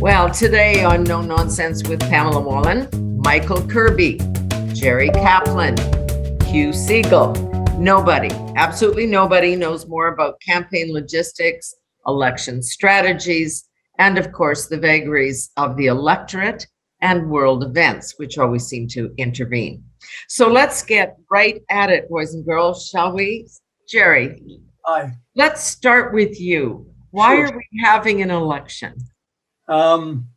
Well, today on No Nonsense with Pamela Wallin, Michael Kirby, Jerry Caplan, Hugh Segal. Nobody, absolutely nobody knows more about campaign logistics, election strategies, and of course, the vagaries of the electorate and world events, which always seem to intervene. So let's get right at it, boys and girls, shall we? Jerry, Aye. let's start with you. Why Sure. are we having an election? Um,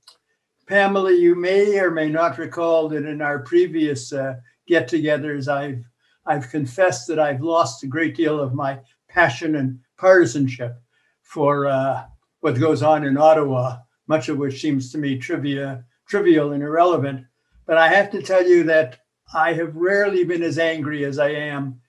Pamela, you may or may not recall that in our previous uh, get-togethers, I've I've confessed that I've lost a great deal of my passion and partisanship for uh, what goes on in Ottawa, much of which seems to me trivia, trivial and irrelevant. But I have to tell you that I have rarely been as angry as I am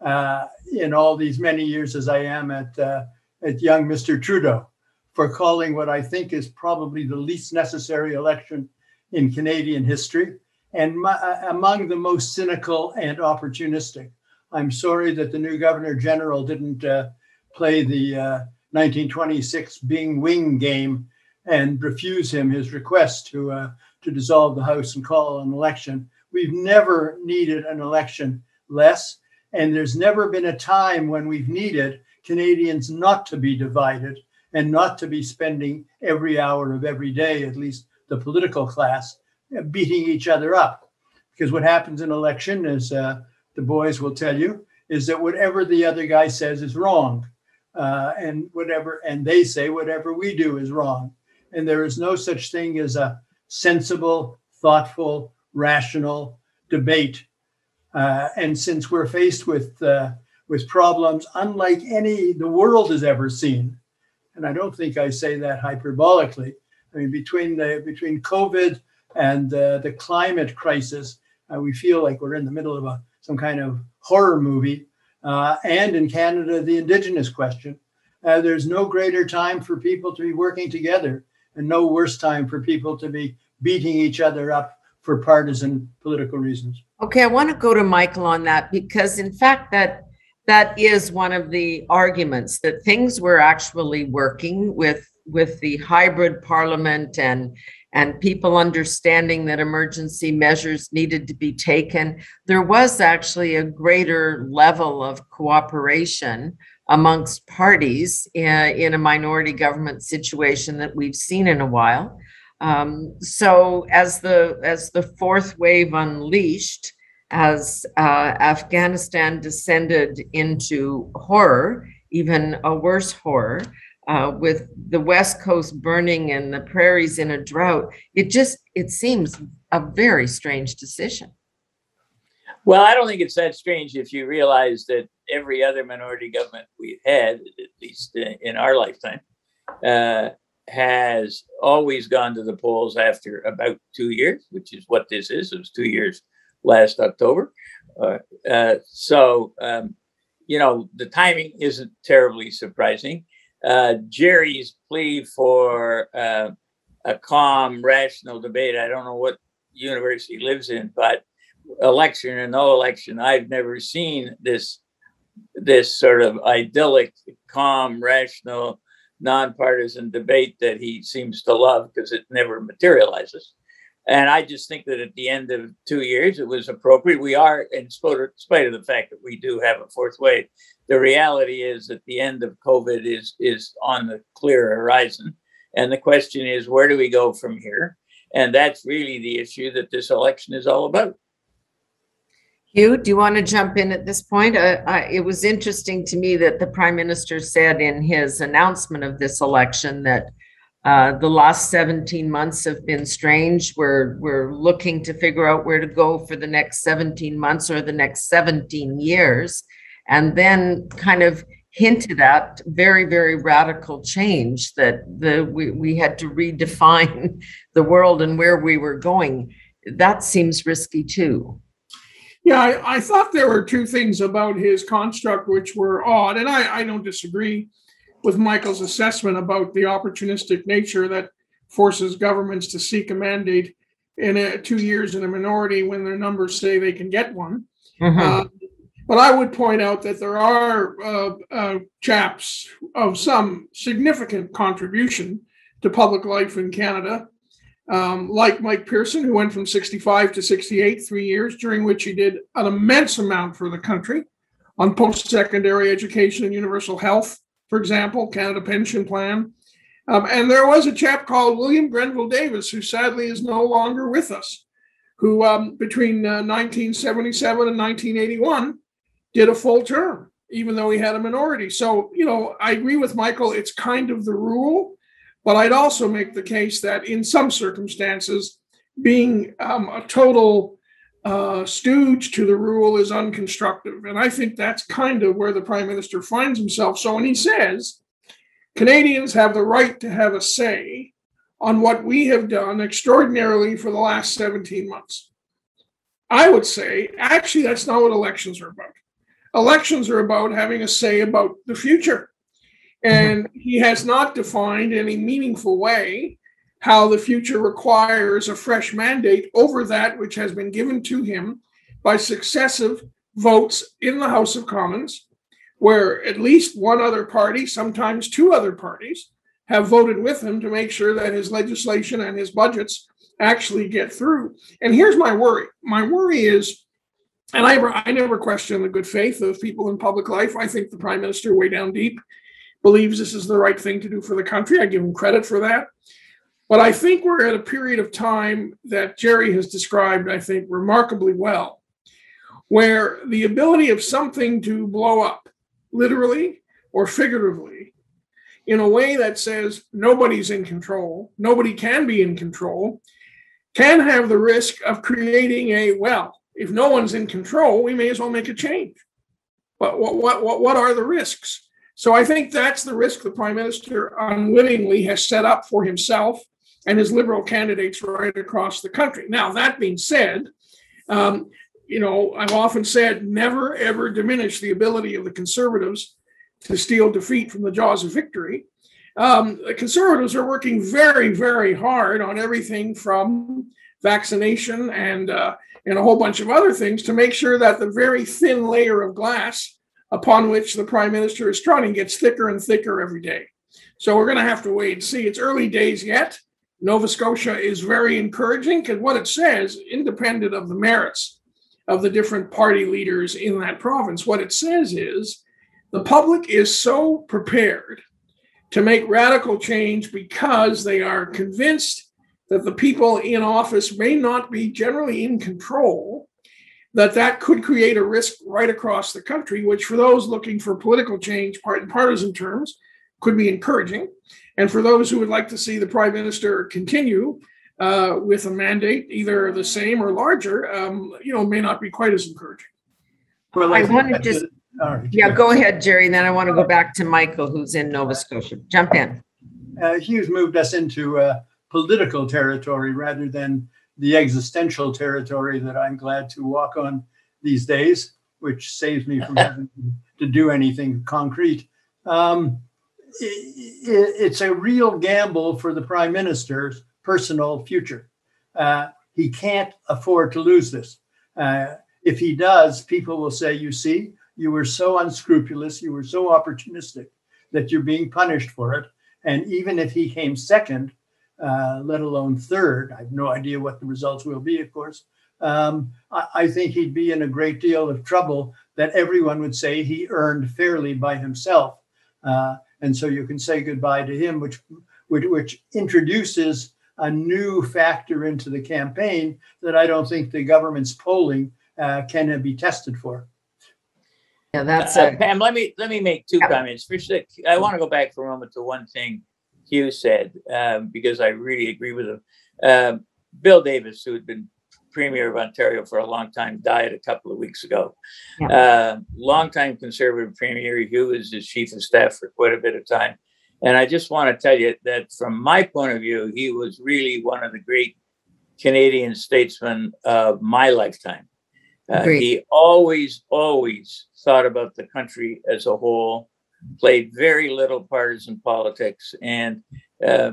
uh, in all these many years as I am at uh, at young Mr. Trudeau for calling what I think is probably the least necessary election in Canadian history and my, uh, among the most cynical and opportunistic. I'm sorry that the new Governor General didn't uh, play the uh, 1926 Byng-King game and refuse him his request to, uh, to dissolve the House and call an election. We've never needed an election less, and there's never been a time when we've needed Canadians not to be divided and not to be spending every hour of every day, at least the political class, beating each other up. Because what happens in election, as uh, the boys will tell you, is that whatever the other guy says is wrong, uh, and whatever, and they say whatever we do is wrong, and there is no such thing as a sensible, thoughtful, rational debate. Uh, and since we're faced with uh, with problems unlike any the world has ever seen, and I don't think I say that hyperbolically. I mean, between the between COVID and uh, the climate crisis, uh, we feel like we're in the middle of a some kind of horror movie. Uh, and in Canada, the Indigenous question. Uh, there's no greater time for people to be working together, and no worse time for people to be beating each other up for partisan political reasons. Okay, I want to go to Michael on that because in fact that that is one of the arguments that things were actually working with with the hybrid parliament and and people understanding that emergency measures needed to be taken. There was actually a greater level of cooperation amongst parties in, in a minority government situation that we've seen in a while. Um, so as the as the fourth wave unleashed as uh, Afghanistan descended into horror, even a worse horror, uh, with the West Coast burning and the prairies in a drought, it just it seems a very strange decision. Well, I don't think it's that strange if you realize that every other minority government we've had, at least in our lifetime, uh, has always gone to the polls after about two years, which is what this is. It was two years last October. Uh, uh, so, um, you know, the timing isn't terribly surprising. Uh, Jerry's plea for uh, a calm, rational debate, I don't know what universe he lives in, but election or no election, I've never seen this this sort of idyllic, calm, rational, nonpartisan debate that he seems to love because it never materializes. And I just think that at the end of two years, it was appropriate. We are, in spite of the fact that we do have a fourth wave, the reality is that the end of COVID is is on the clear horizon, and the question is, where do we go from here? And that's really the issue that this election is all about. Hugh, do you want to jump in at this point? Uh, it was interesting to me that the prime minister said in his announcement of this election that uh, the last 17 months have been strange. We're we're looking to figure out where to go for the next 17 months or the next 17 years, and then kind of hinted at very very radical change that the we, we had to redefine the world and where we were going. That seems risky too. Yeah, I, I, thought there were two things about his construct which were odd, and I, I don't disagree with Michael's assessment about the opportunistic nature that forces governments to seek a mandate in a, two years in a minority when their numbers say they can get one. Mm-hmm. Uh, but I would point out that there are uh, uh, chaps of some significant contribution to public life in Canada. Um, like Mike Pearson, who went from 65 to 68, three years, during which he did an immense amount for the country on post secondary education and universal health, for example, Canada Pension Plan. Um, and there was a chap called William Grenville Davis, who sadly is no longer with us, who um, between uh, 1977 and 1981 did a full term, even though he had a minority. So, you know, I agree with Michael, it's kind of the rule, but I'd also make the case that in some circumstances, being um, a total uh, stooge to the rule is unconstructive. And I think that's kind of where the prime minister finds himself. So when he says Canadians have the right to have a say on what we have done extraordinarily for the last 17 months, I would say actually that's not what elections are about. Elections are about having a say about the future. And he has not defined any meaningful way how the future requires a fresh mandate over that which has been given to him by successive votes in the House of Commons, where at least one other party, sometimes two other parties, have voted with him to make sure that his legislation and his budgets actually get through. And here's my worry my worry is, and I, I never question the good faith of people in public life. I think the prime minister, way down deep, believes this is the right thing to do for the country. I give him credit for that. But I think we're at a period of time that Jerry has described, I think, remarkably well, where the ability of something to blow up, literally or figuratively, in a way that says nobody's in control, nobody can be in control, can have the risk of creating a, well, if no one's in control, we may as well make a change. But what, what, what, what are the risks? So I think that's the risk the prime minister unwittingly has set up for himself and his liberal candidates right across the country. Now, that being said, um, you know, I've often said never ever diminish the ability of the conservatives to steal defeat from the jaws of victory. Um, the conservatives are working very, very hard on everything from vaccination and uh, and a whole bunch of other things to make sure that the very thin layer of glass upon which the prime minister is trotting gets thicker and thicker every day. So we're going to have to wait and see. It's early days yet. Nova Scotia is very encouraging because what it says, independent of the merits of the different party leaders in that province, what it says is the public is so prepared to make radical change because they are convinced that the people in office may not be generally in control that that could create a risk right across the country which for those looking for political change part in partisan terms could be encouraging and for those who would like to see the prime minister continue uh, with a mandate, either the same or larger, um, you know, may not be quite as encouraging. Well, I, I want to just, right. yeah, go ahead, Jerry. Then I want to go back to Michael, who's in Nova Scotia. Jump in. Uh, Hugh's moved us into uh, political territory rather than the existential territory that I'm glad to walk on these days, which saves me from having to do anything concrete. Um, it's a real gamble for the prime minister's personal future. Uh, he can't afford to lose this. Uh, if he does, people will say, You see, you were so unscrupulous, you were so opportunistic that you're being punished for it. And even if he came second, uh, let alone third, I have no idea what the results will be, of course. Um, I, I, think he'd be in a great deal of trouble that everyone would say he earned fairly by himself. Uh, and so you can say goodbye to him, which which, which introduces a new factor into the campaign that I don't think the government's polling uh, can be tested for. Yeah, that's uh, Pam. Let me let me make two yeah. comments. First, I want to go back for a moment to one thing Hugh said um, because I really agree with him. Um, Bill Davis, who had been Premier of Ontario for a long time, died a couple of weeks ago. Yeah. Uh, longtime Conservative Premier Hugh was his chief of staff for quite a bit of time. And I just want to tell you that from my point of view, he was really one of the great Canadian statesmen of my lifetime. Uh, he always, always thought about the country as a whole, played very little partisan politics. And uh,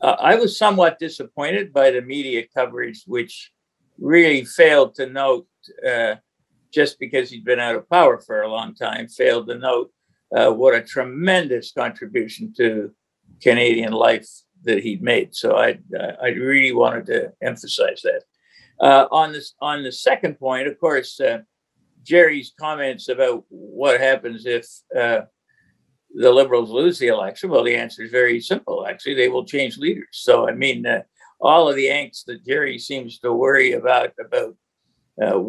I was somewhat disappointed by the media coverage, which really failed to note, uh, just because he'd been out of power for a long time, failed to note uh, what a tremendous contribution to Canadian life that he'd made. So I I really wanted to emphasize that. Uh, on this on the second point, of course, uh, Jerry's comments about what happens if uh, the Liberals lose the election. Well, the answer is very simple. Actually, they will change leaders. So I mean, uh, all of the angst that Jerry seems to worry about about uh,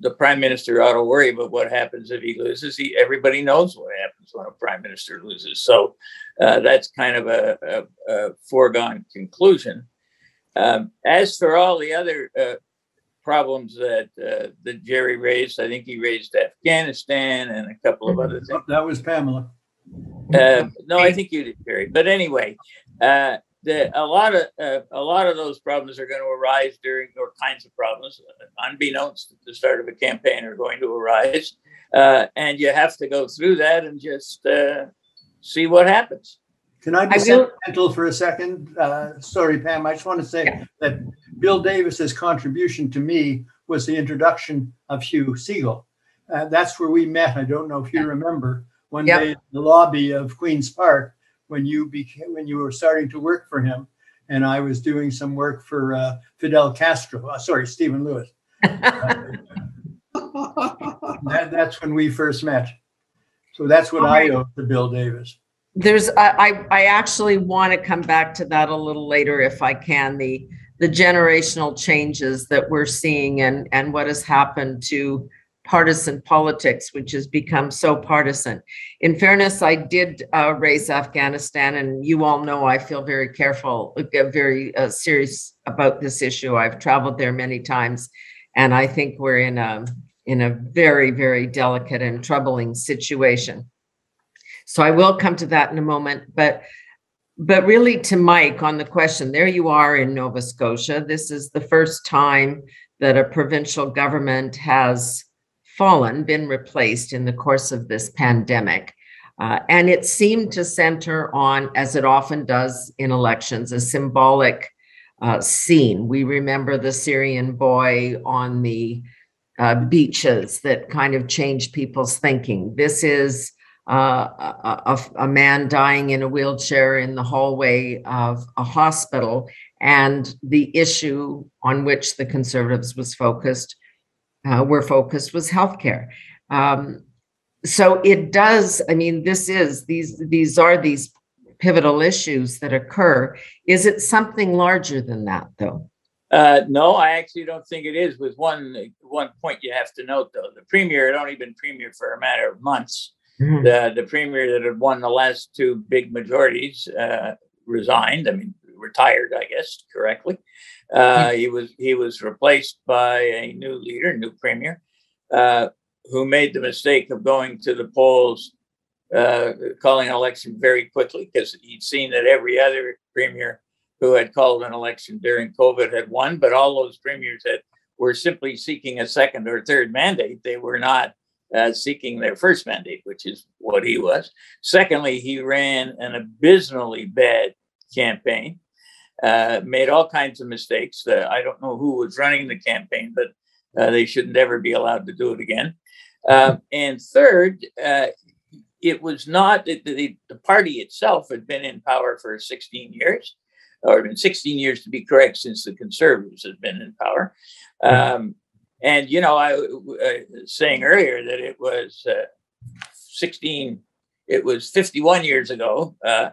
the prime minister ought to worry about what happens if he loses. He, everybody knows what happens when a prime minister loses. So uh, that's kind of a, a, a foregone conclusion. Um, as for all the other uh, problems that uh, that Jerry raised, I think he raised Afghanistan and a couple of other things. That was Pamela. Uh, no, I think you did, Jerry. But anyway, the, a lot of uh, a lot of those problems are going to arise during or kinds of problems, uh, unbeknownst at the start of a campaign, are going to arise, uh, and you have to go through that and just uh, see what happens. Can I be I will- sentimental for a second? Uh, sorry, Pam. I just want to say that Bill Davis's contribution to me was the introduction of Hugh Segal. Uh, that's where we met. I don't know if you remember one Yep. day in the lobby of Queens Park when you became when you were starting to work for him, and I was doing some work for uh, Fidel Castro. Uh, sorry, Stephen Lewis. That, that's when we first met. So that's what I owe to Bill Davis. There's, I, I, I actually want to come back to that a little later if I can, the, the generational changes that we're seeing and, and what has happened to partisan politics, which has become so partisan. In fairness, I did uh, raise Afghanistan, and you all know I feel very careful, uh, very uh, serious about this issue. I've traveled there many times, and I think we're in a in a very, very delicate and troubling situation. So I will come to that in a moment, but but really to Mike on the question, there you are in Nova Scotia. This is the first time that a provincial government has fallen, been replaced in the course of this pandemic. Uh, and it seemed to center on, as it often does in elections, a symbolic uh, scene. We remember the Syrian boy on the uh, beaches that kind of changed people's thinking. This is uh, a, a, a man dying in a wheelchair in the hallway of a hospital, and the issue on which the conservatives was focused uh, were focused was healthcare. Um, so it does. I mean, this is these these are these pivotal issues that occur. Is it something larger than that, though? Uh, no, I actually don't think it is. With one one point you have to note though, the premier had only been premier for a matter of months. Mhm. The the premier that had won the last two big majorities uh, resigned. I mean, retired, I guess correctly. Uh, he was he was replaced by a new leader, new premier, uh, who made the mistake of going to the polls, uh, calling an election very quickly because he'd seen that every other premier who had called an election during COVID had won, but all those premiers that were simply seeking a second or third mandate, they were not uh, seeking their first mandate, which is what he was. Secondly, he ran an abysmally bad campaign, uh, made all kinds of mistakes. Uh, I don't know who was running the campaign, but uh, they should never be allowed to do it again. Uh, and third, uh, it was not the, the, the party itself had been in power for 16 years, or been 16 years to be correct, since the Conservatives had been in power. Um, and you know, I uh, was saying earlier that it was uh, 16, it was 51 years ago uh,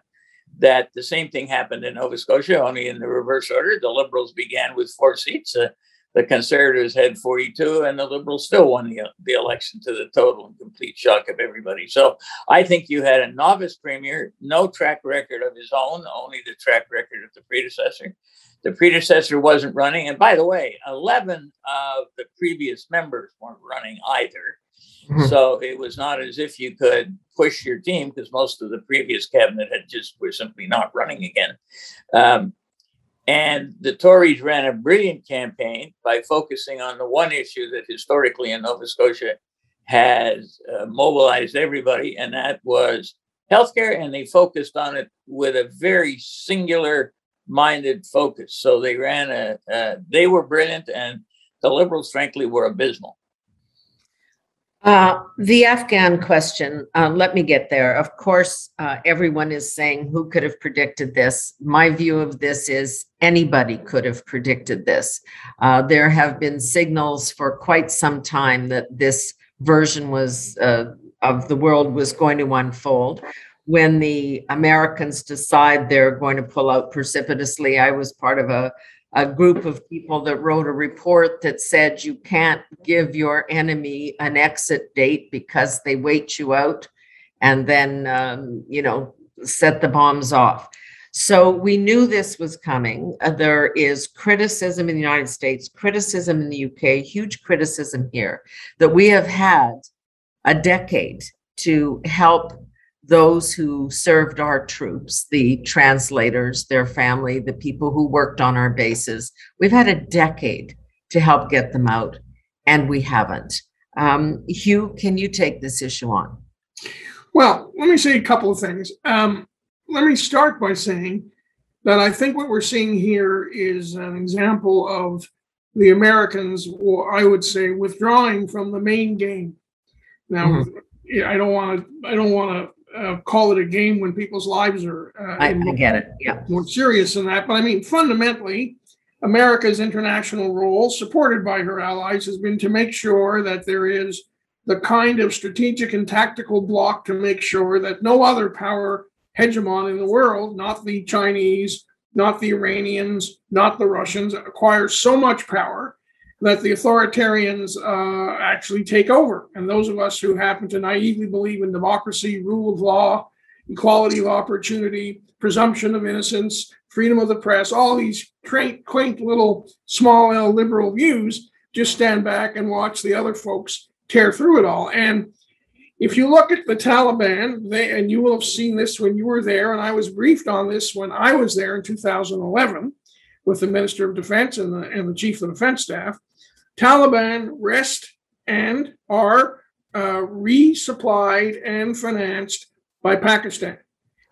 that the same thing happened in Nova Scotia, only in the reverse order. The Liberals began with four seats. Uh, the Conservatives had 42, and the Liberals still won the, the election to the total and complete shock of everybody. So I think you had a novice premier, no track record of his own, only the track record of the predecessor. The predecessor wasn't running. And by the way, 11 of the previous members weren't running either. Mhm. So it was not as if you could push your team because most of the previous cabinet had just were simply not running again. Um, and the Tories ran a brilliant campaign by focusing on the one issue that historically in Nova Scotia has uh, mobilized everybody, and that was healthcare. And they focused on it with a very singular minded focus. So they ran a, uh, they were brilliant, and the Liberals, frankly, were abysmal. Uh, the Afghan question, uh, let me get there. Of course, uh, everyone is saying who could have predicted this. My view of this is anybody could have predicted this. Uh, there have been signals for quite some time that this version was uh, of the world was going to unfold. When the Americans decide they're going to pull out precipitously, I was part of a a group of people that wrote a report that said you can't give your enemy an exit date because they wait you out and then um, you know set the bombs off. So we knew this was coming. Uh, there is criticism in the united states criticism in the uk huge criticism here that we have had a decade to help those who served our troops, the translators, their family, the people who worked on our bases. We've had a decade to help get them out, and we haven't. Um, Hugh, can you take this issue on? Well, let me say a couple of things. Um, let me start by saying that I think what we're seeing here is an example of the Americans, or I would say, withdrawing from the main game. Now, mm-hmm. I don't want to. I don't want to uh, call it a game when people's lives are. Uh, I, I get it. Yeah. More serious than that, but I mean fundamentally, America's international role, supported by her allies, has been to make sure that there is the kind of strategic and tactical block to make sure that no other power hegemon in the world, not the Chinese, not the Iranians, not the Russians, acquires so much power that the authoritarians uh, actually take over. And those of us who happen to naively believe in democracy, rule of law, equality of opportunity, presumption of innocence, freedom of the press, all these quaint, quaint little small L liberal views, just stand back and watch the other folks tear through it all. And if you look at the Taliban, they, and you will have seen this when you were there, and I was briefed on this when I was there in 2011 with the Minister of Defense and the, and the Chief of Defense Staff. Taliban rest and are uh, resupplied and financed by Pakistan,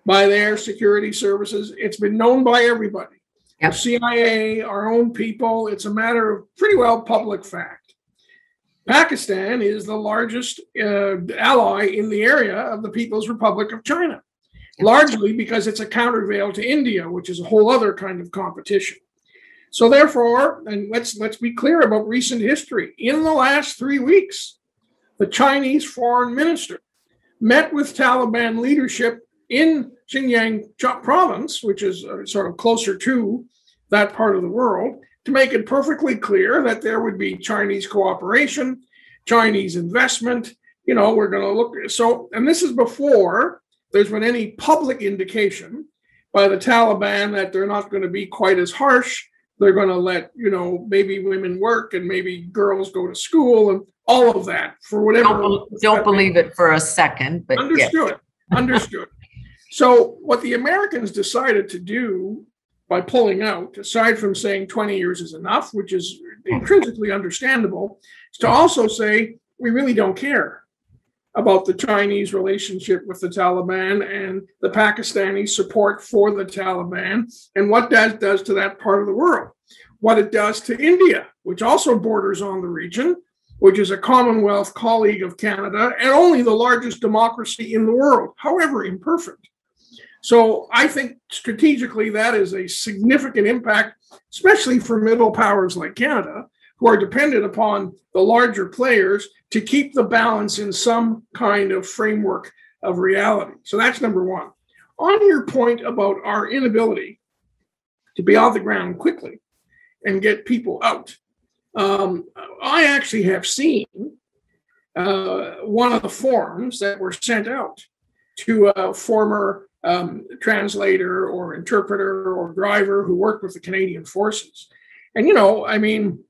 by their security services. It's been known by everybody. Yep. The CIA, our own people, it's a matter of pretty well public fact. Pakistan is the largest uh, ally in the area of the People's Republic of China, largely because it's a countervail to India, which is a whole other kind of competition. So therefore, and let's let's be clear about recent history. In the last three weeks, the Chinese foreign minister met with Taliban leadership in Xinjiang province, which is uh, sort of closer to that part of the world, to make it perfectly clear that there would be Chinese cooperation, Chinese investment. You know, we're going to look. So, and this is before there's been any public indication by the Taliban that they're not going to be quite as harsh they're going to let you know maybe women work and maybe girls go to school and all of that for whatever don't, don't believe it for a second but understood understood. So what the americans decided to do by pulling out aside from saying 20 years is enough which is intrinsically understandable is to also say we really don't care about the Chinese relationship with the Taliban and the Pakistani support for the Taliban and what that does to that part of the world. What it does to India, which also borders on the region, which is a Commonwealth colleague of Canada and only the largest democracy in the world, however imperfect. So I think strategically that is a significant impact, especially for middle powers like Canada, who are dependent upon the larger players to keep the balance in some kind of framework of reality. So that's number one. On your point about our inability to be on the ground quickly and get people out, um, I actually have seen uh, one of the forms that were sent out to a former um, translator or interpreter or driver who worked with the Canadian forces. And, you know, I mean,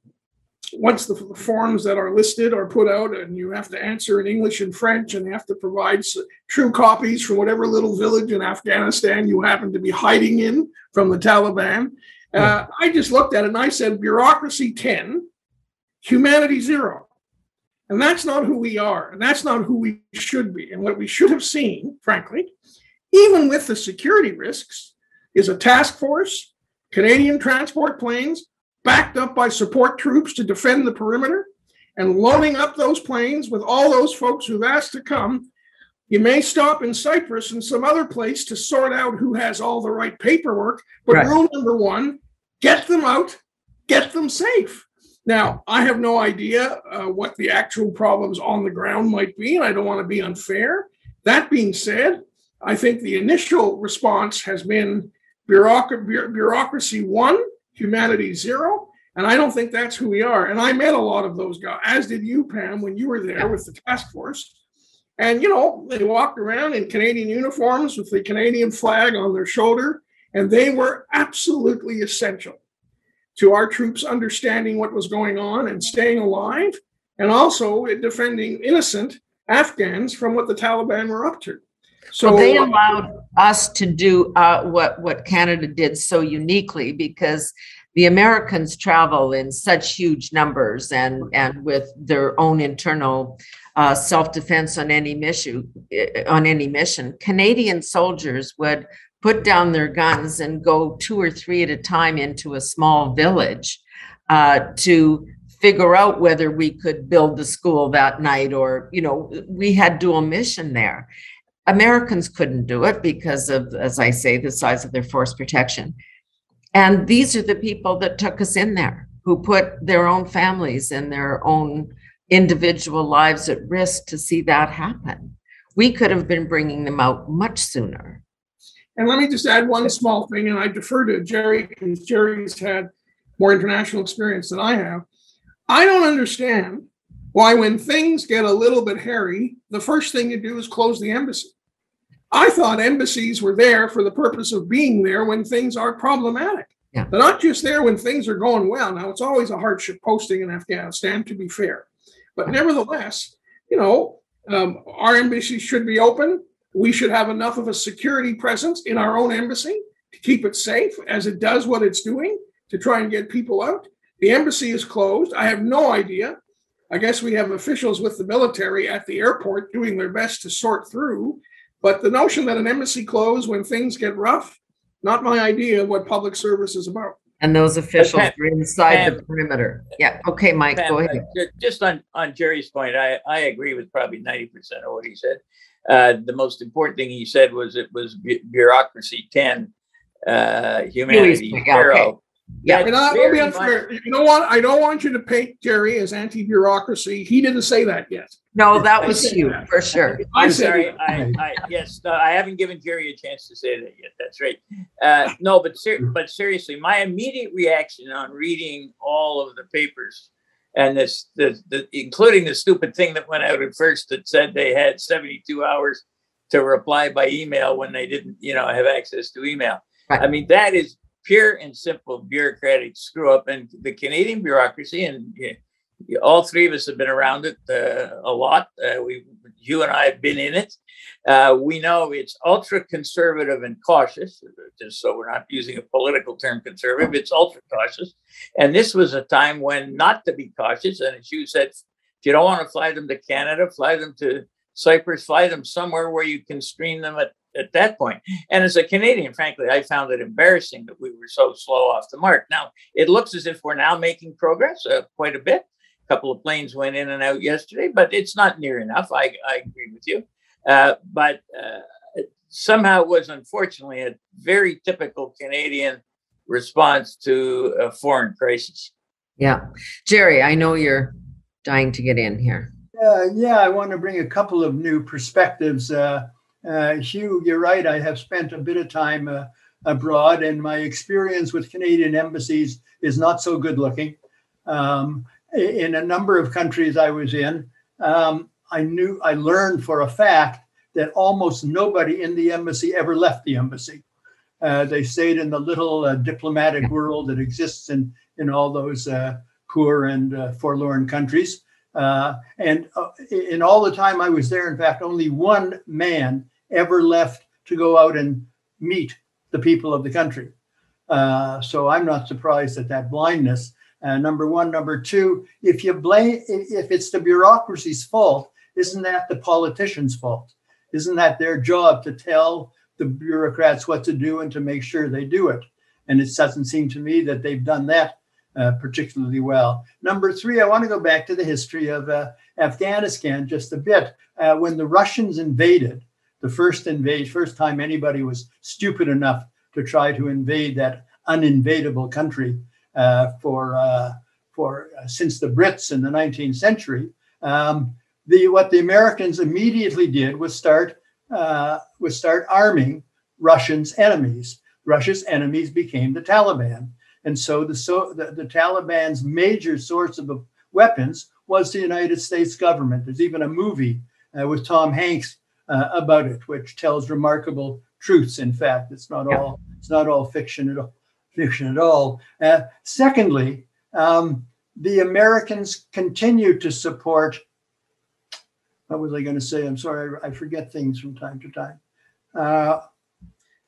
once the forms that are listed are put out and you have to answer in English and French and have to provide true copies from whatever little village in Afghanistan you happen to be hiding in from the Taliban. Uh, I just looked at it and I said, bureaucracy 10, humanity zero. And that's not who we are. And that's not who we should be. And what we should have seen, frankly, even with the security risks, is a task force, Canadian transport planes, backed up by support troops to defend the perimeter, and loading up those planes with all those folks who've asked to come. You may stop in Cyprus and some other place to sort out who has all the right paperwork. But Right. rule number one, get them out, get them safe. Now, I have no idea uh, what the actual problems on the ground might be, and I don't want to be unfair. That being said, I think the initial response has been bureaucracy, bureaucracy one, humanity zero. And I don't think that's who we are. And I met a lot of those guys, as did you, Pam, when you were there with the task force. And, you know, they walked around in Canadian uniforms with the Canadian flag on their shoulder, and they were absolutely essential to our troops understanding what was going on and staying alive, and also defending innocent Afghans from what the Taliban were up to. So So they allowed us to do uh, what, what Canada did so uniquely because the Americans travel in such huge numbers and, and with their own internal uh, self-defense on any mission, eh, on any mission. Canadian soldiers would put down their guns and go two or three at a time into a small village uh, to figure out whether we could build the school that night or, you know, we had dual mission there. Americans couldn't do it because of, as I say, the size of their force protection. And these are the people that took us in there, who put their own families and their own individual lives at risk to see that happen. We could have been bringing them out much sooner. And let me just add one small thing, and I defer to Jerry because Jerry's had more international experience than I have. I don't understand why, when things get a little bit hairy, the first thing you do is close the embassy. I thought embassies were there for the purpose of being there when things are problematic. Yeah. They're not just there when things are going well. Now, it's always a hardship posting in Afghanistan, to be fair. But nevertheless, you know, um, our embassy should be open. We should have enough of a security presence in our own embassy to keep it safe as it does what it's doing to try and get people out. The embassy is closed. I have no idea. I guess we have officials with the military at the airport doing their best to sort through. But the notion that an embassy closed when things get rough, not my idea of what public service is about. And those officials Pam- were inside the perimeter. Yeah, okay, Mike, Pat, go ahead. Just on, on Jerry's point, I, I agree with probably ninety percent of what he said. Uh, the most important thing he said was it was bu- bureaucracy ten, uh, humanity yeah, okay. Zero. Yeah. And I will very be much- unfair. You know what? I don't want you to paint Jerry as anti-bureaucracy. He didn't say that yet. No, that was you, that. for sure. I I'm sorry. I, I, yes, no, I haven't given Jerry a chance to say that yet, that's right. Uh, no, but ser- but seriously, my immediate reaction on reading all of the papers and this, the, the, including the stupid thing that went out at first that said they had seventy-two hours to reply by email when they didn't, you know, have access to email. I mean, that is pure and simple bureaucratic screw up and the Canadian bureaucracy and yeah, all three of us have been around it uh, a lot. Uh, we, you and I have been in it. Uh, we know it's ultra conservative and cautious, just so we're not using a political term conservative, it's ultra cautious. And this was a time when not to be cautious. And as you said, if you don't want to fly them to Canada, fly them to Cyprus, fly them somewhere where you can screen them at, at that point. And as a Canadian, frankly, I found it embarrassing that we were so slow off the mark. Now, it looks as if we're now making progress uh, quite a bit. A couple of planes went in and out yesterday, but it's not near enough. I, I agree with you. Uh, but uh, it somehow it was unfortunately a very typical Canadian response to a foreign crisis. Yeah. Jerry, I know you're dying to get in here. Uh, yeah, I want to bring a couple of new perspectives. Uh, uh, Hugh, you're right. I have spent a bit of time uh, abroad, and my experience with Canadian embassies is not so good looking. Um, in a number of countries I was in, um, I knew I learned for a fact that almost nobody in the embassy ever left the embassy. Uh, they stayed in the little uh, diplomatic world that exists in in all those uh, poor and uh, forlorn countries. Uh, and uh, in all the time I was there, in fact, only one man ever left to go out and meet the people of the country. Uh, so I'm not surprised at that blindness. Uh, number one, number two, if you blame, if it's the bureaucracy's fault, isn't that the politicians' fault? Isn't that their job to tell the bureaucrats what to do and to make sure they do it? And it doesn't seem to me that they've done that uh, particularly well. Number three, I want to go back to the history of uh, Afghanistan just a bit. Uh, when the Russians invaded, the first invade, first time anybody was stupid enough to try to invade that uninvadable country uh, for uh, for uh, since the Brits in the 19th century. Um, the what the Americans immediately did was start was start arming Russians' enemies. Russia's enemies became the Taliban. And so the, so the, the Taliban's major source of weapons was the United States government. There's even a movie uh, with Tom Hanks uh, about it, which tells remarkable truths. In fact, it's not yeah. all it's not all fiction at all. Fiction at all. Uh, secondly, um, the Americans continue to support. What was I going to say? I'm sorry, I, I forget things from time to time. Uh,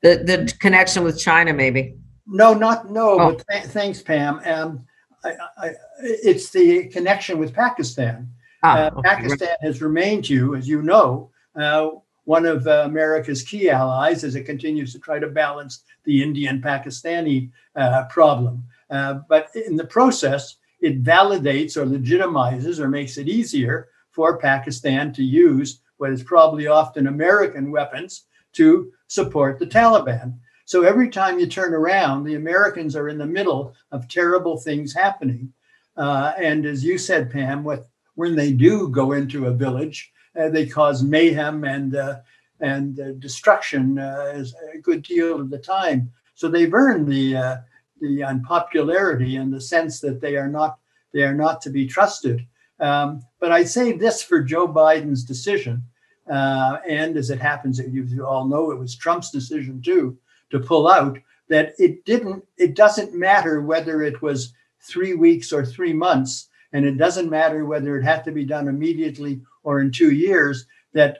the the connection with China, maybe. No, not no. Oh. But th- thanks, Pam. Um, I, I, it's the connection with Pakistan. Ah, uh, okay. Pakistan has remained you, as you know, uh, one of uh, America's key allies as it continues to try to balance the Indian Pakistani uh, problem. Uh, but in the process, it validates or legitimizes or makes it easier for Pakistan to use what is probably often American weapons to support the Taliban. So every time you turn around, the Americans are in the middle of terrible things happening. Uh, and as you said, Pam, what, when they do go into a village, they cause mayhem and uh, and uh, destruction uh, a good deal of the time. So they've earned the uh, the unpopularity in the sense that they are not they are not to be trusted. Um, but I say this for Joe Biden's decision. Uh, and as it happens, you all know it was Trump's decision too to pull out. That it didn't. It doesn't matter whether it was three weeks or three months, and it doesn't matter whether it had to be done immediately or in two years. That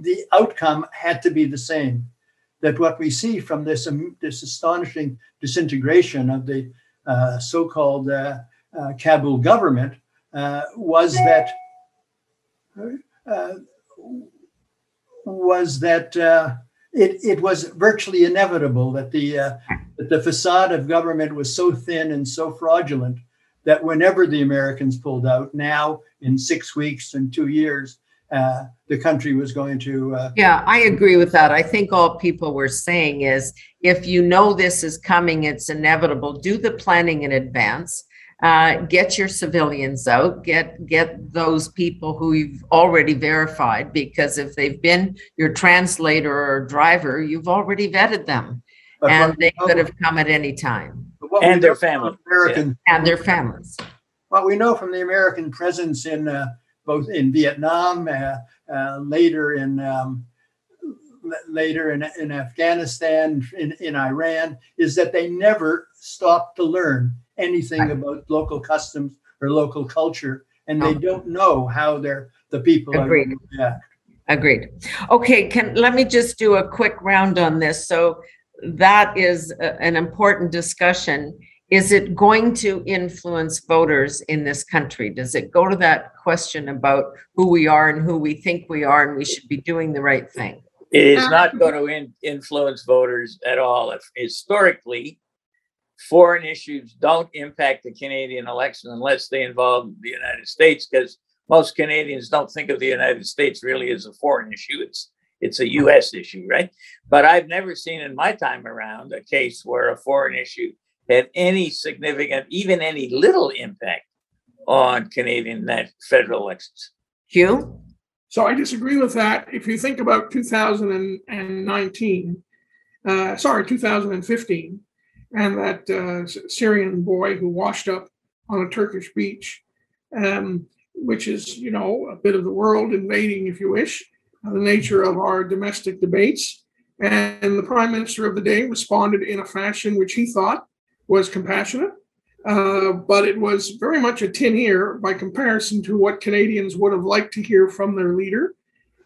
the outcome had to be the same. That what we see from this um, this astonishing disintegration of the uh, so-called uh, uh, Kabul government uh, was that uh, was that uh, it, it was virtually inevitable that the that the facade of government was so thin and so fraudulent that whenever the Americans pulled out, now in six weeks and two years, uh, the country was going to. Uh, yeah, I agree with that. I think all people were saying is if you know this is coming, it's inevitable. Do the planning in advance uh, get your civilians out, get get those people who you've already verified, because if they've been your translator or driver, you've already vetted them, but and they could have come at any time. And their family, American, yeah. and their families. What we know from the American presence in uh, both in Vietnam, uh, uh later in um, later in, in Afghanistan, in, in Iran, is that they never stopped to learn anything right. about local customs or local culture, and they don't know how they're the people Agreed. are react. Agreed. Okay, can let me just do a quick round on this. So that is a, an important discussion. Is it going to influence voters in this country? Does it go to that question about who we are and who we think we are, and we should be doing the right thing? It is not um, going to in, influence voters at all. If historically, foreign issues don't impact the Canadian election unless they involve the United States, because most Canadians don't think of the United States really as a foreign issue. It's it's a U.S. issue, right? But I've never seen in my time around a case where a foreign issue had any significant, even any little impact on Canadian federal elections. Hugh? So I disagree with that. If you think about 2019, uh, sorry, 2015, and that uh, Syrian boy who washed up on a Turkish beach, um, which is, you know, a bit of the world invading, if you wish, the nature of our domestic debates. And the prime minister of the day responded in a fashion which he thought was compassionate, uh, but it was very much a tin ear by comparison to what Canadians would have liked to hear from their leader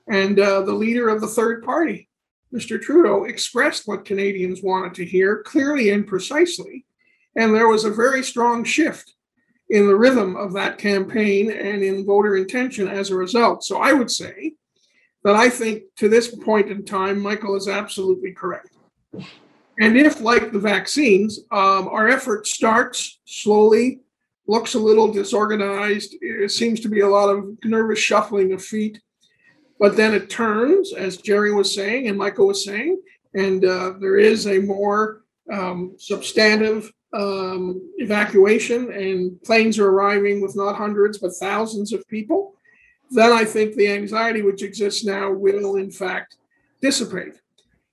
and uh, the leader of the third party. Mr. Trudeau expressed what Canadians wanted to hear clearly and precisely. And there was a very strong shift in the rhythm of that campaign and in voter intention as a result. So I would say that I think to this point in time, Michael is absolutely correct. And if, like the vaccines, um, our effort starts slowly, looks a little disorganized, it seems to be a lot of nervous shuffling of feet, but then it turns, as Jerry was saying and Michael was saying, and uh, there is a more um, substantive um, evacuation, and planes are arriving with not hundreds but thousands of people. Then I think the anxiety which exists now will, in fact, dissipate.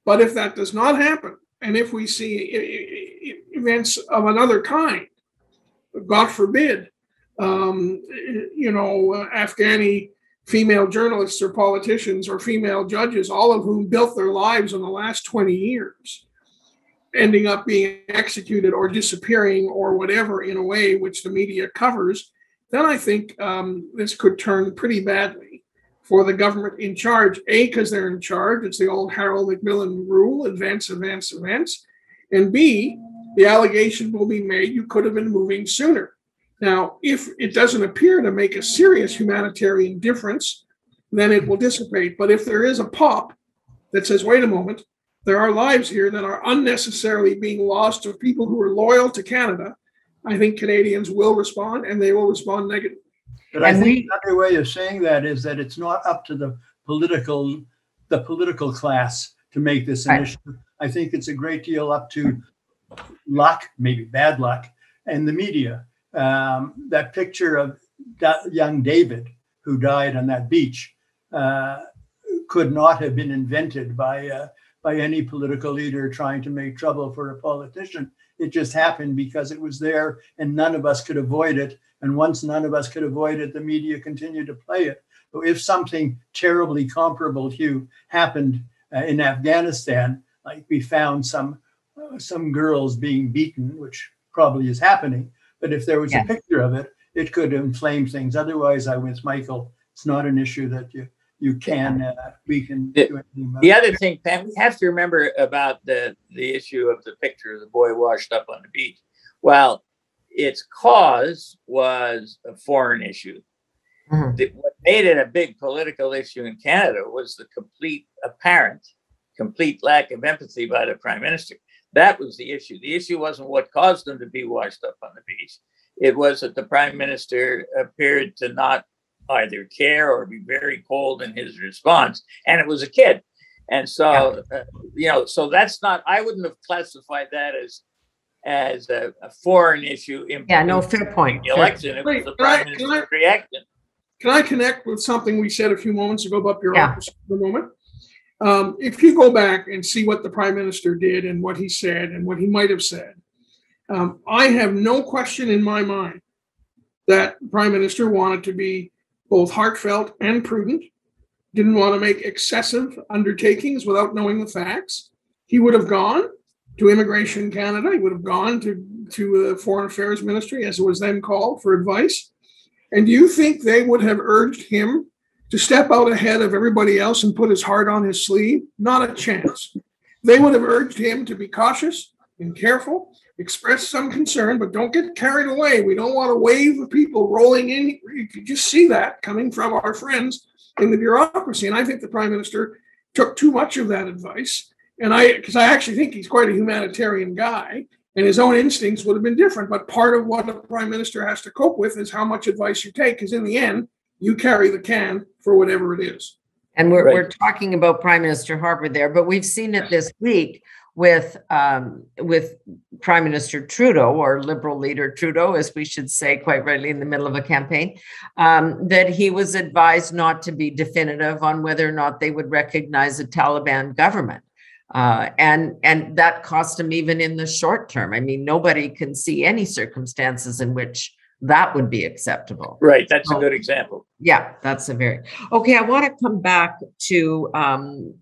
But if that does not happen, and if we see events of another kind, God forbid, um, you know, Afghani female journalists or politicians or female judges, all of whom built their lives in the last 20 years, ending up being executed or disappearing or whatever in a way which the media covers, then I think um, this could turn pretty badly for the government in charge. A, because they're in charge. It's the old Harold Macmillan rule advance, advance, advance. And B, the allegation will be made you could have been moving sooner. Now, if it doesn't appear to make a serious humanitarian difference, then it will dissipate. But if there is a pop that says, wait a moment, there are lives here that are unnecessarily being lost of people who are loyal to Canada, I think Canadians will respond and they will respond negatively. But I think another way of saying that is that it's not up to the political the political class to make this right. initiative. I think it's a great deal up to luck, maybe bad luck, and the media. Um, that picture of that young David who died on that beach uh, could not have been invented by uh, by any political leader trying to make trouble for a politician. It just happened because it was there, and none of us could avoid it. And once none of us could avoid it, the media continued to play it. So if something terribly comparable, Hugh, happened uh, in Afghanistan, like we found some uh, some girls being beaten, which probably is happening. But if there was a picture of it, it could inflame things. Otherwise, I with Michael, it's not an issue that you you can uh, we can the, do. The other thing, Pam, we have to remember about the the issue of the picture of the boy washed up on the beach. Well, its cause was a foreign issue. Mm-hmm. The, what made it a big political issue in Canada was the complete apparent, complete lack of empathy by the prime minister. That was the issue. The issue wasn't what caused them to be washed up on the beach. It was that the prime minister appeared to not either care or be very cold in his response. And it was a kid. And so, uh, you know, so that's not, I wouldn't have classified that as as a, a foreign issue. In, yeah, no, fair point. The election, it was the prime minister's reaction. Can I connect with something we said a few moments ago about bureaucracy yeah. for a moment? Um, if you go back and see what the prime minister did and what he said and what he might have said, um, I have no question in my mind that the prime minister wanted to be both heartfelt and prudent, didn't want to make excessive undertakings without knowing the facts. He would have gone to Immigration Canada, he would have gone to, to the Foreign Affairs Ministry, as it was then called, for advice. And do you think they would have urged him to step out ahead of everybody else and put his heart on his sleeve? Not a chance. They would have urged him to be cautious and careful, express some concern, but don't get carried away. We don't want a wave of people rolling in. You could just see that coming from our friends in the bureaucracy. And I think the prime minister took too much of that advice. And I, because I actually think he's quite a humanitarian guy, and his own instincts would have been different. But part of what a prime minister has to cope with is how much advice you take, because in the end, you carry the can for whatever it is. And we're, right. we're talking about Prime Minister Harper there, but we've seen it this week with um, with Prime Minister Trudeau or Liberal leader Trudeau, as we should say, quite rightly in the middle of a campaign, um, that he was advised not to be definitive on whether or not they would recognize a Taliban government. Uh, and and that cost him even in the short term. I mean, nobody can see any circumstances in which that would be acceptable. Right. That's so, a good example. Yeah, that's a very okay. I want to come back to um,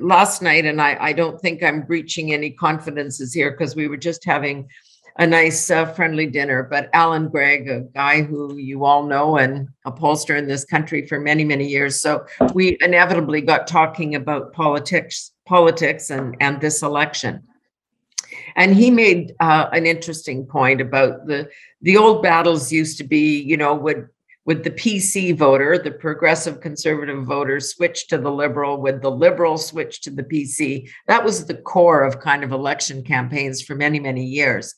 last night, and I, I don't think I'm breaching any confidences here because we were just having a nice uh, friendly dinner. But Allan Gregg, a guy who you all know and a pollster in this country for many, many years. So we inevitably got talking about politics, politics and, and this election. And he made uh, an interesting point about the the old battles used to be, you know, would would the PC voter, the progressive conservative voter, switch to the liberal? Would the liberal switch to the PC? That was the core of kind of election campaigns for many, many years.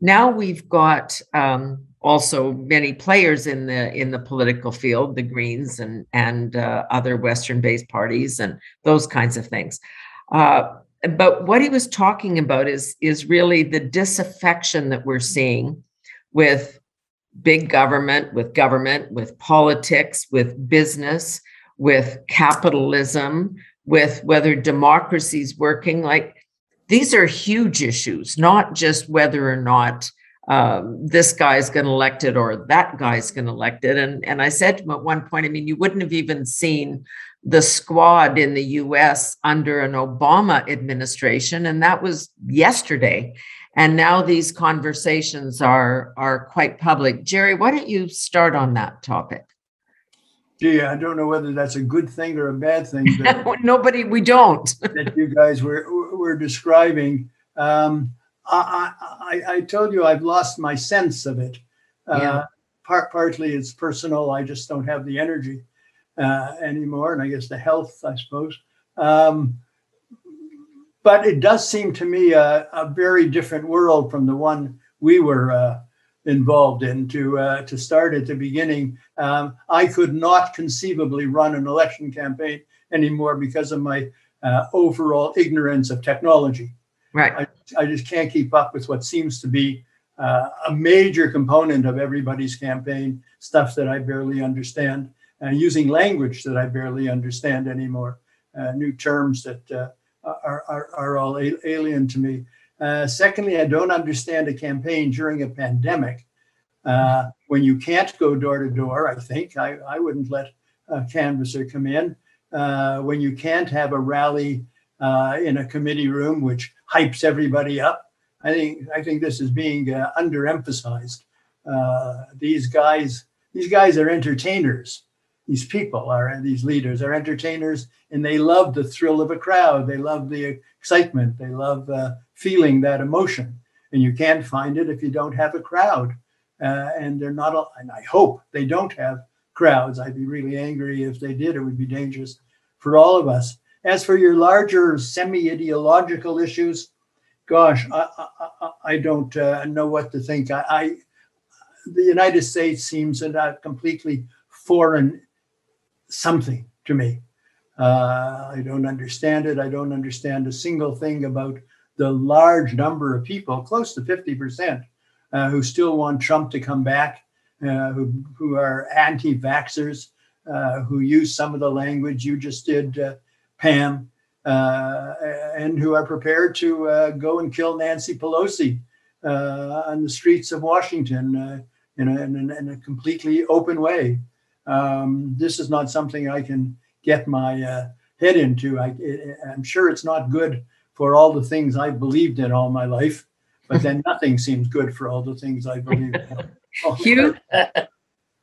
Now we've got um, also many players in the in the political field, the Greens and and uh, other Western-based parties and those kinds of things. Uh, but what he was talking about is is really the disaffection that we're seeing with big government, with government, with politics, with business, with capitalism, with whether democracy is working. Like these are huge issues, not just whether or not um, this guy's going to elect it or that guy's going to elect it. And, and I said to him at one point, I mean, you wouldn't have even seen the squad in the US under an Obama administration, and that was yesterday. And now these conversations are, are quite public. Jerry, why don't you start on that topic? Yeah, I don't know whether that's a good thing or a bad thing. Nobody, we don't. that you guys were were describing. Um, I, I, I told you I've lost my sense of it. Uh, yeah. Part, partly it's personal. I just don't have the energy uh, anymore, and I guess the health, I suppose. Um, but it does seem to me a, a, very different world from the one we were uh, involved in. To uh, to start at the beginning, um, I could not conceivably run an election campaign anymore because of my uh, overall ignorance of technology. Right. I, I, just can't keep up with what seems to be uh, a major component of everybody's campaign, stuff that I barely understand, and using language that I barely understand anymore, uh, new terms that uh, are, are, are, all alien to me. Uh, secondly, I don't understand a campaign during a pandemic uh, when you can't go door to door. I think I, I wouldn't let a canvasser come in. when you can't have a rally in a committee room, which hypes everybody up. I think I think this is being uh, underemphasized. Uh, these guys, these guys are entertainers. These people are these leaders are entertainers, and they love the thrill of a crowd. They love the excitement. They love uh, feeling that emotion, and you can't find it if you don't have a crowd. Uh, and they're not. And I hope they don't have crowds. I'd be really angry if they did. It would be dangerous for all of us. As for your larger semi-ideological issues, gosh, I, I, I don't uh, know what to think. I, I, the United States seems a completely foreign something to me. Uh, I don't understand it. I don't understand a single thing about the large number of people, close to 50%, uh, who still want Trump to come back, uh, who, who are anti vaxxers, uh, who use some of the language you just did, uh, Pam, uh, and who are prepared to go and kill Nancy Pelosi on the streets of Washington in a, in, a, in, a, completely open way. Um, this is not something I can get my uh, head into. I, am sure it's not good for all the things I've believed in all my life, but then nothing seems good for all the things I believe in. Hugh,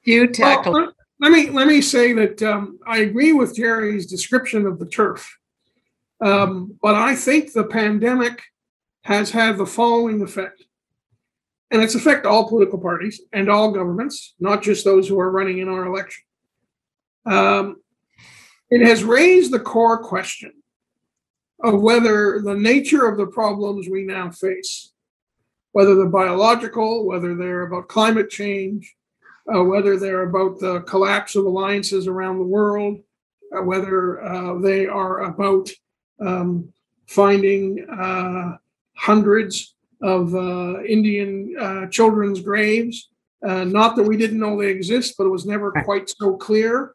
Hugh, tackle. Well, let me let me say that um, I agree with Jerry's description of the turf, um, but I think the pandemic has had the following effect, and it's affect all political parties and all governments, not just those who are running in our election. Um, it has raised the core question of whether the nature of the problems we now face, whether they're biological, whether they're about climate change, uh, whether they're about the collapse of alliances around the world, uh, whether uh, they are about um, finding uh, hundreds of uh, Indian uh, children's graves. not that we didn't know they exist, but it was never quite so clear.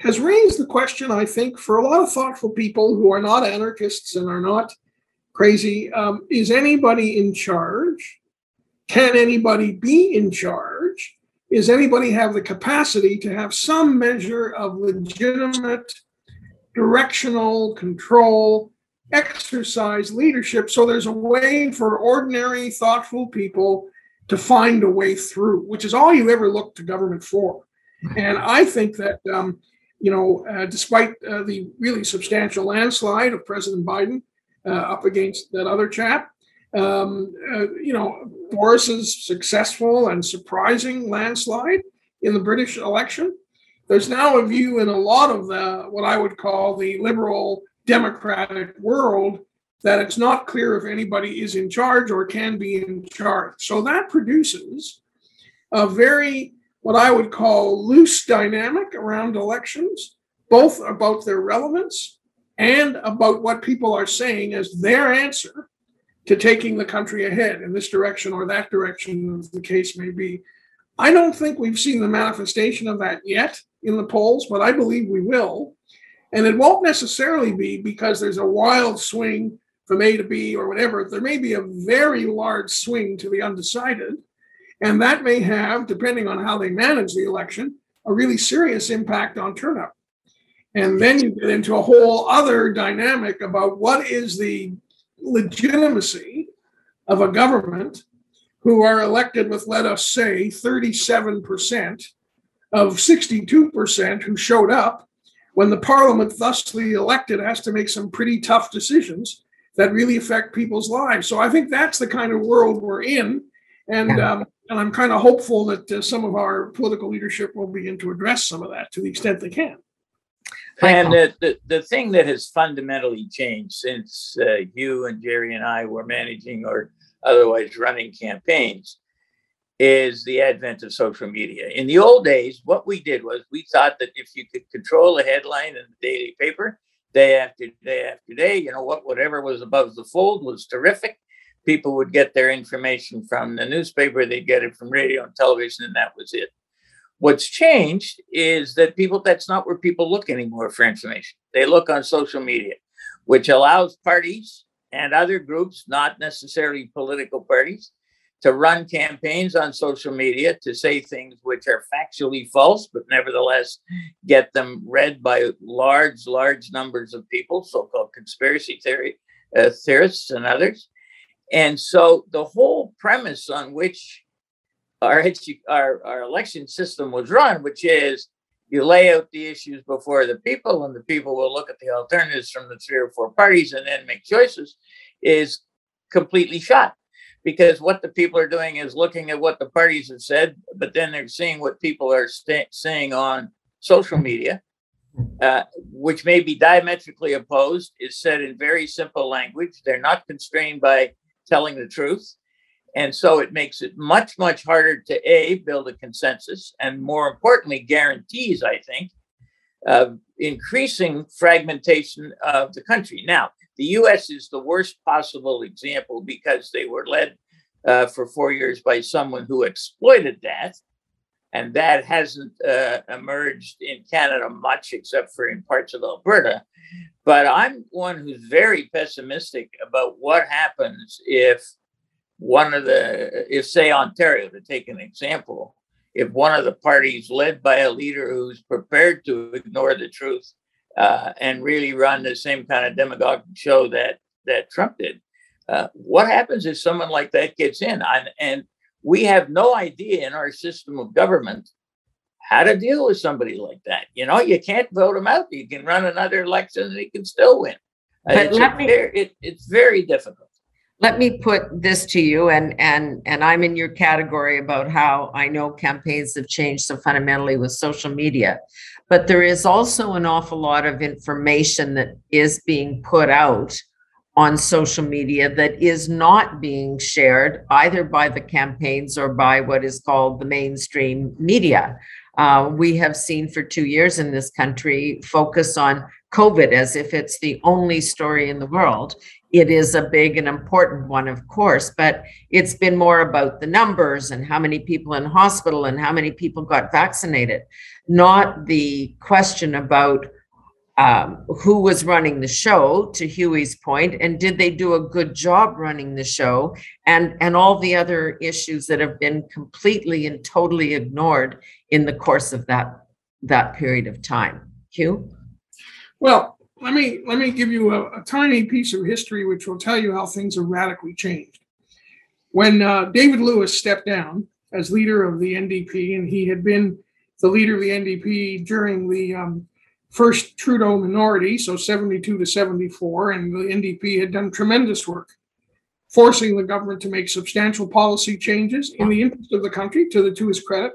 Has raised the question, I think, for a lot of thoughtful people who are not anarchists and are not crazy um, is anybody in charge? Can anybody be in charge? is anybody have the capacity to have some measure of legitimate directional control, exercise leadership so there's a way for ordinary, thoughtful people to find a way through, which is all you ever look to government for. And I think that, um, you know, uh, despite uh, the really substantial landslide of President Biden uh, up against that other chap, um, uh, you know, Boris's successful and surprising landslide in the British election. There's now a view in a lot of the what I would call the liberal democratic world that it's not clear if anybody is in charge or can be in charge. So that produces a very what I would call loose dynamic around elections, both about their relevance and about what people are saying as their answer to taking the country ahead in this direction or that direction, as the case may be. I don't think we've seen the manifestation of that yet in the polls, but I believe we will. And it won't necessarily be because there's a wild swing from A to B or whatever. There may be a very large swing to the undecided. And that may have, depending on how they manage the election, a really serious impact on turnout. And then you get into a whole other dynamic about what is the legitimacy of a government who are elected with, let us say, 37% of 62% who showed up when the parliament thusly elected has to make some pretty tough decisions that really affect people's lives. So I think that's the kind of world we're in. And, um, and I'm kind of hopeful that uh, some of our political leadership will begin to address some of that to the extent they can. And the, the, the thing that has fundamentally changed since uh, you and Jerry and I were managing or otherwise running campaigns is the advent of social media. In the old days, what we did was we thought that if you could control a headline in the daily paper day after day after day, you know what, whatever was above the fold was terrific. People would get their information from the newspaper, they'd get it from radio and television, and that was it. What's changed is that people, that's not where people look anymore for information. They look on social media, which allows parties and other groups, not necessarily political parties, to run campaigns on social media to say things which are factually false, but nevertheless get them read by large, large numbers of people, so called conspiracy theory uh, theorists and others. And so the whole premise on which our, our, our election system was run, which is you lay out the issues before the people, and the people will look at the alternatives from the three or four parties and then make choices, is completely shot because what the people are doing is looking at what the parties have said, but then they're seeing what people are st- saying on social media, uh, which may be diametrically opposed, is said in very simple language. They're not constrained by telling the truth. And so it makes it much, much harder to A, build a consensus, and more importantly, guarantees, I think, uh, increasing fragmentation of the country. Now, the US is the worst possible example because they were led uh, for four years by someone who exploited that. And that hasn't uh, emerged in Canada much, except for in parts of Alberta. But I'm one who's very pessimistic about what happens if one of the, if say Ontario, to take an example, if one of the parties led by a leader who's prepared to ignore the truth uh, and really run the same kind of demagogic show that that Trump did. Uh, what happens if someone like that gets in? And, and we have no idea in our system of government how to deal with somebody like that. You know, you can't vote him out. You can run another election and he can still win. Uh, it's, me, very, it, it's very difficult. Let me put this to you, and and and I'm in your category about how I know campaigns have changed so fundamentally with social media. But there is also an awful lot of information that is being put out on social media that is not being shared either by the campaigns or by what is called the mainstream media. Uh, we have seen for two years in this country focus on COVID as if it's the only story in the world. It is a big and important one, of course, but it's been more about the numbers and how many people in hospital and how many people got vaccinated not the question about um, who was running the show to Huey's point, and did they do a good job running the show, and and all the other issues that have been completely and totally ignored in the course of that that period of time. Hugh. Well, let me let me give you a, a tiny piece of history which will tell you how things have radically changed. When uh, David Lewis stepped down as leader of the NDP, and he had been the leader of the NDP during the um, first Trudeau minority, so 72 to 74, and the NDP had done tremendous work forcing the government to make substantial policy changes in the interest of the country, to the to his credit.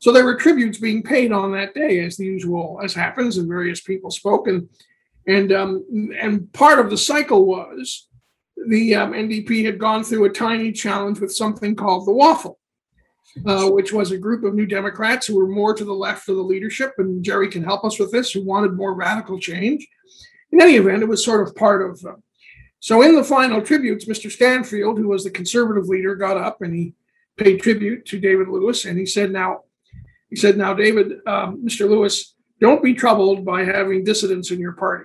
So there were tributes being paid on that day, as the usual as happens, and various people spoke. And and um, and part of the cycle was the um, NDP had gone through a tiny challenge with something called the Waffle, uh, which was a group of New Democrats who were more to the left of the leadership, and Jerry can help us with this, who wanted more radical change. In any event, it was sort of part of. Uh, so in the final tributes, Mr. Stanfield, who was the conservative leader, got up and he paid tribute to David Lewis, and he said, "Now, he said, now, David, um, Mr. Lewis, don't be troubled by having dissidents in your party.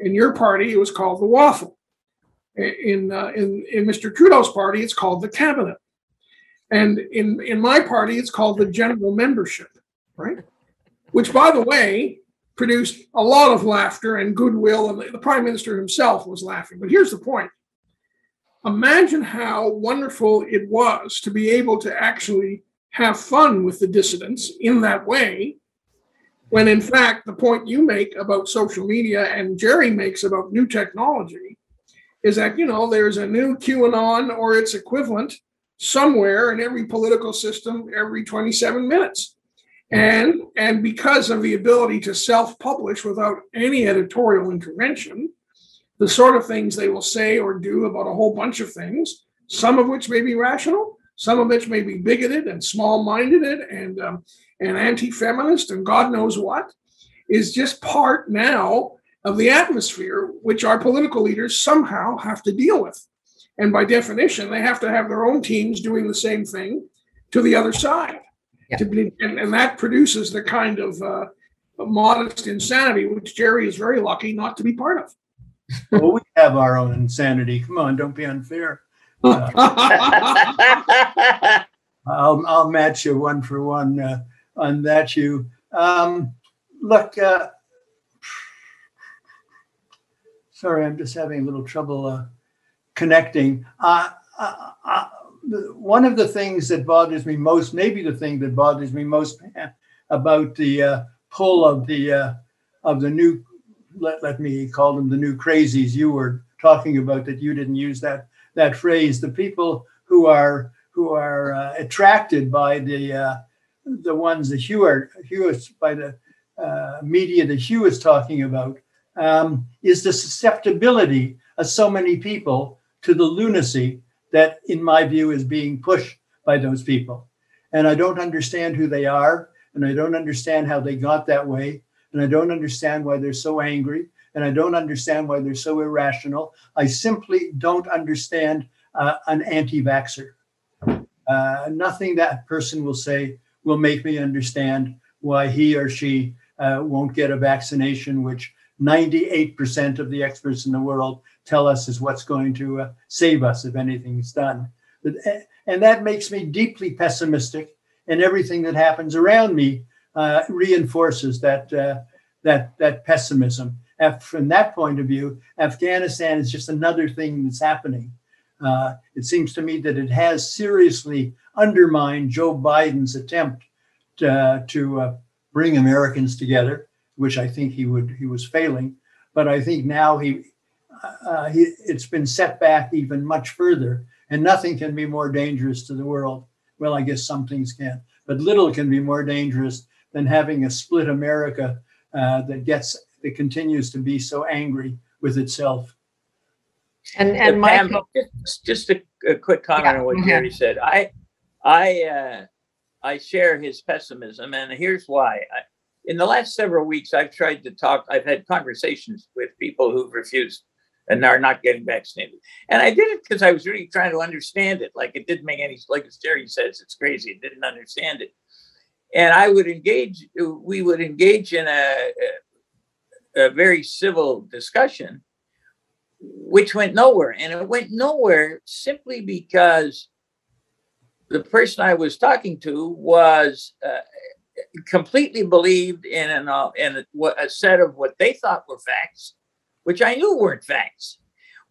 In your party, it was called the Waffle. In uh, in in Mr. Trudeau's party, it's called the Cabinet, and in in my party, it's called the General Membership, right? Which, by the way, produced a lot of laughter and goodwill, and the Prime Minister himself was laughing. But here's the point: imagine how wonderful it was to be able to actually have fun with the dissidents in that way when in fact the point you make about social media and jerry makes about new technology is that you know there's a new qanon or its equivalent somewhere in every political system every 27 minutes. And and because of the ability to self-publish without any editorial intervention the sort of things they will say or do about a whole bunch of things some of which may be rational some of which may be bigoted and small-minded and um, and anti-feminist and God knows what, is just part now of the atmosphere which our political leaders somehow have to deal with. And by definition, they have to have their own teams doing the same thing to the other side. Yeah. To be, and, and that produces the kind of uh, modest insanity which Jerry is very lucky not to be part of. Well, we have our own insanity. Come on, don't be unfair. I'll, I'll match you one for one uh, on that. You um, look. Uh, sorry, I'm just having a little trouble uh, connecting. Uh, uh, uh, one of the things that bothers me most, maybe the thing that bothers me most about the uh, pull of the of the new, let, let me call them the new crazies you were talking about that you didn't use that that phrase. The people who are who are attracted by the the ones that Hugh are Hugh is by the uh, media that Hugh is talking about um, is the susceptibility of so many people to the lunacy that, in my view, is being pushed by those people. And I don't understand who they are, and I don't understand how they got that way, and I don't understand why they're so angry, and I don't understand why they're so irrational. I simply don't understand uh, an anti vaxxer. Uh, nothing that person will say will make me understand why he or she uh, won't get a vaccination, which 98% of the experts in the world tell us is what's going to uh, save us if anything's done. Uh, and that makes me deeply pessimistic, and everything that happens around me uh, reinforces that, uh, that, that pessimism. From that point of view, Afghanistan is just another thing that's happening. Uh, it seems to me that it has seriously undermined Joe Biden's attempt to, uh, to uh, bring Americans together, which I think he would he was failing. But I think now he, uh, he it's been set back even much further, and nothing can be more dangerous to the world. Well, I guess some things can, but little can be more dangerous than having a split America uh, that gets that continues to be so angry with itself. And, and Pam, Michael, just, just a, a quick comment Yeah, on what mhm. Jerry said. I, I, uh, I share his pessimism, and here's why. I, in the last several weeks, I've tried to talk. I've had conversations with people who've refused and are not getting vaccinated, and I did it because I was really trying to understand it. Like it didn't make any. Like as Jerry says, it's crazy. It didn't understand it, and I would engage. We would engage in a, a, a very civil discussion which went nowhere. And it went nowhere simply because the person I was talking to was uh, completely believed in an, uh, in a, a set of what they thought were facts, which I knew weren't facts.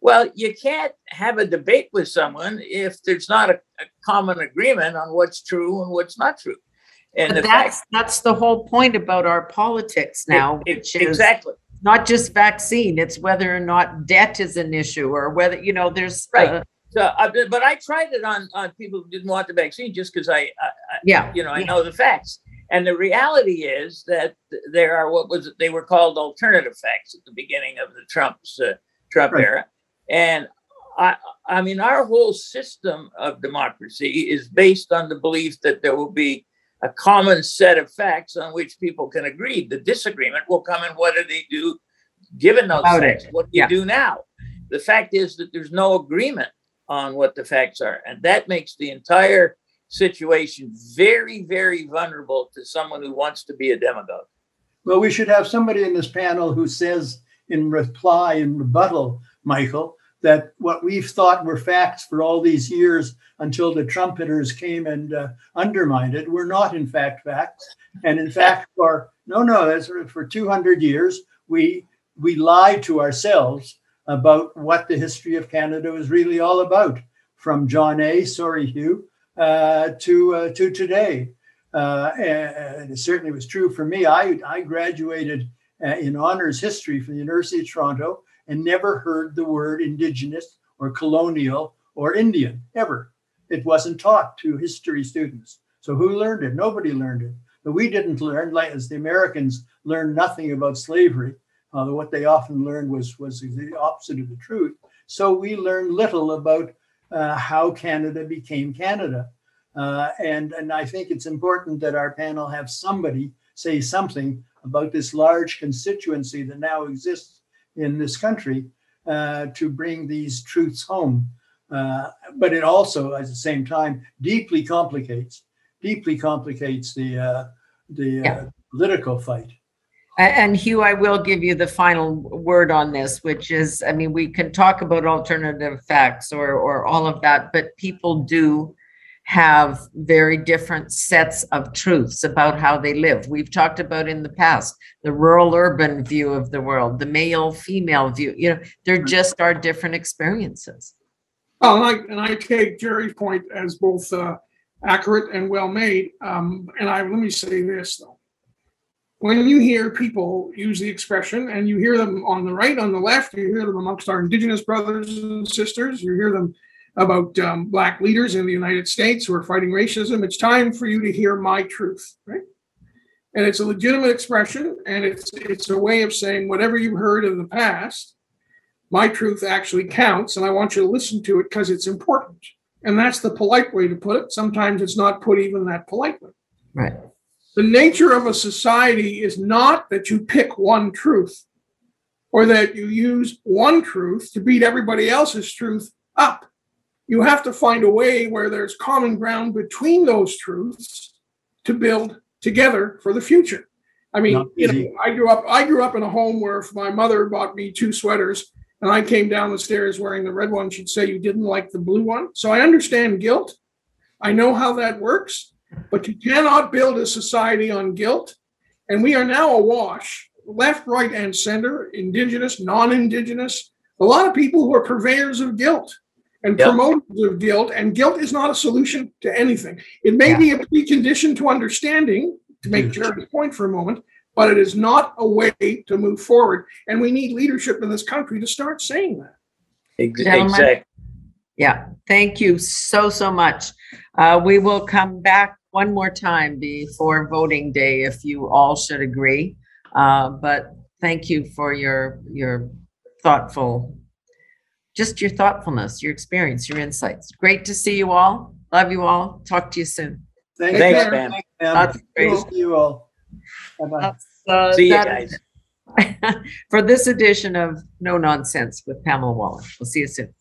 Well, you can't have a debate with someone if there's not a, a common agreement on what's true and what's not true. And the fact, that's, that's the whole point about our politics now, it- is exactly. Not just vaccine, it's whether or not debt is an issue or whether, you know, there's Right. uh, So, uh, but- but I tried it on, on people who didn't want the vaccine just because I, I, I- Yeah. you know, I Yeah. know the facts. And the reality is that there are what was? They were called alternative facts at the beginning of the Trump's uh, Trump Right. era. And I, I mean, our whole system of democracy is based on the belief that there will be a common set of facts on which people can agree. The disagreement will come in what do they do given those About it. facts? What do you do now? The fact is that there's no agreement on what the facts are. And that makes the entire situation very, very vulnerable to someone who wants to be a demagogue. Well, we should have somebody in this panel who says in reply and rebuttal, Michael, that what we've thought were facts for all these years until the trumpeters came and uh, undermined it were not in fact facts. And in fact, for no, no, that's for- for 200 years, we we lied to ourselves about what the history of Canada was really all about, from John A. Sorry, Hugh, uh, to uh, to today. Uh, and, and it certainly was true for me. I, I graduated uh, in honors history from the University of Toronto and never heard the word Indigenous or colonial or Indian ever. It wasn't taught to history students. So who learned it? Nobody learned it. But we didn't learn, like as the Americans learned nothing about slavery. Although what they often learned was was the opposite of the truth. So we learned little about uh, how Canada became Canada. Uh, and, and I think it's important that our panel have somebody say something about this large constituency that now exists in this country uh, to bring these truths home. Uh, but it also, at the same time, deeply complicates, deeply complicates the uh, the Yeah. uh, political fight. And Hugh, I will give you the final word on this, which is, I mean, we can talk about alternative facts or, or all of that, but people do have very different sets of truths about how they live. We've talked about in the past, the rural urban view of the world, the male female view, you know, there just are different experiences. Well, and I, and I take Jerry's point as both uh, accurate and well made. Um, and I let me say this though. When you hear people use the expression, and you hear them on the right, on the left, you hear them amongst our Indigenous brothers and sisters, you hear them about um, Black leaders in the United States who are fighting racism, it's time for you to hear my truth, right? And it's a legitimate expression, and it's it's a way of saying whatever you heard in the past, my truth actually counts and I want you to listen to it because it's important. And that's the polite way to put it. Sometimes it's not put even that politely. Right. The nature of a society is not that you pick one truth or that you use one truth to beat everybody else's truth up. You have to find a way where there's common ground between those truths to build together for the future. I mean, you know. I grew up I grew up in a home where if my mother bought me two sweaters and I came down the stairs wearing the red one, she'd say you didn't like the blue one. So I understand guilt. I know how that works, but you cannot build a society on guilt. And we are now awash, left, right, and center, indigenous, non-indigenous, a lot of people who are purveyors of guilt and Yeah. promoters of guilt. And guilt is not a solution to anything. It may Yeah. be a precondition to understanding, to make Yes. Jerry's point for a moment, but it is not a way to move forward. And we need leadership in this country to start saying that. Ex- Gentlemen. Exactly. Yeah, thank you so, so much. Uh, we will come back one more time before voting day if you all should agree. Uh, but thank you for your, your thoughtful, just your thoughtfulness, your experience, your insights. Great to see you all. Love you all. Talk to you soon. Thank Thanks, you. Pam. Pam. That's great. see you all. Bye-bye. Uh, See you guys. For this edition of No Nonsense with Pamela Wallin. We'll see you soon.